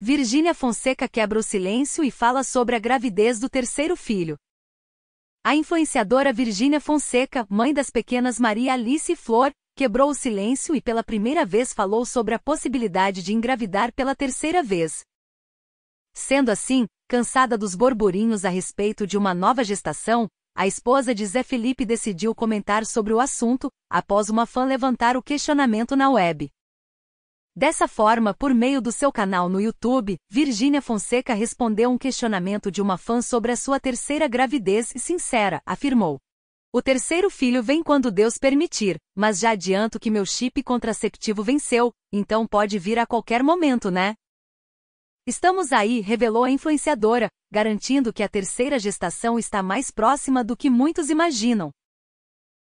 Virgínia Fonseca quebra o silêncio e fala sobre a gravidez do terceiro filho. A influenciadora Virgínia Fonseca, mãe das pequenas Maria Alice e Flor, quebrou o silêncio e pela primeira vez falou sobre a possibilidade de engravidar pela terceira vez. Sendo assim, cansada dos borburinhos a respeito de uma nova gestação, a esposa de Zé Felipe decidiu comentar sobre o assunto, após uma fã levantar o questionamento na web. Dessa forma, por meio do seu canal no YouTube, Virgínia Fonseca respondeu um questionamento de uma fã sobre a sua terceira gravidez e sincera, afirmou. O terceiro filho vem quando Deus permitir, mas já adianto que meu chip contraceptivo venceu, então pode vir a qualquer momento, né? Estamos aí, revelou a influenciadora, garantindo que a terceira gestação está mais próxima do que muitos imaginam.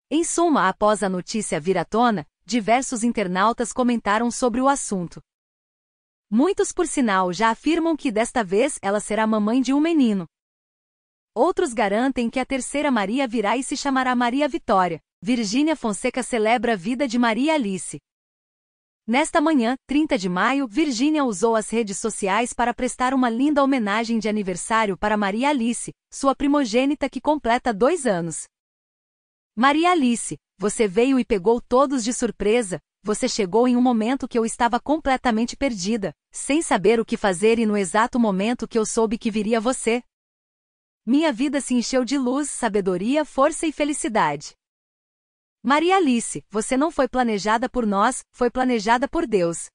Em suma, após a notícia vir à tona, diversos internautas comentaram sobre o assunto. Muitos, por sinal, já afirmam que desta vez ela será mamãe de um menino. Outros garantem que a terceira Maria virá e se chamará Maria Vitória. Virgínia Fonseca celebra a vida de Maria Alice. Nesta manhã, 30 de maio, Virginia usou as redes sociais para prestar uma linda homenagem de aniversário para Maria Alice, sua primogênita que completa dois anos. Maria Alice, você veio e pegou todos de surpresa, você chegou em um momento que eu estava completamente perdida, sem saber o que fazer e no exato momento que eu soube que viria você. Minha vida se encheu de luz, sabedoria, força e felicidade. Maria Alice, você não foi planejada por nós, foi planejada por Deus.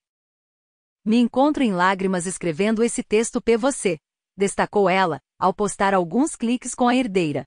Me encontro em lágrimas escrevendo esse texto P você, destacou ela, ao postar alguns cliques com a herdeira.